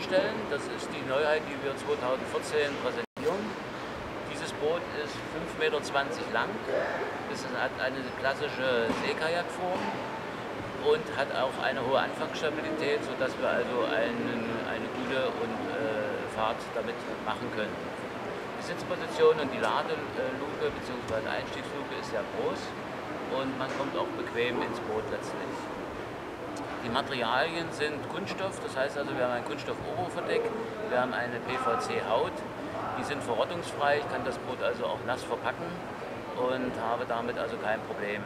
vorstellen. Das ist die Neuheit, die wir 2014 präsentieren. Dieses Boot ist 5,20 Meter lang. Es hat eine klassische Seekajakform und hat auch eine hohe Anfangsstabilität, sodass wir also einen, eine gute und, äh, Fahrt damit machen können. Die Sitzposition und die Ladeluke bzw. Einstiegsluke ist sehr groß und man kommt auch bequem ins Boot letztlich. Die Materialien sind Kunststoff, das heißt also wir haben ein Kunststoff-Oberverdeck, wir haben eine PVC-Haut, die sind verrottungsfrei, ich kann das Boot also auch nass verpacken und habe damit also kein Problem.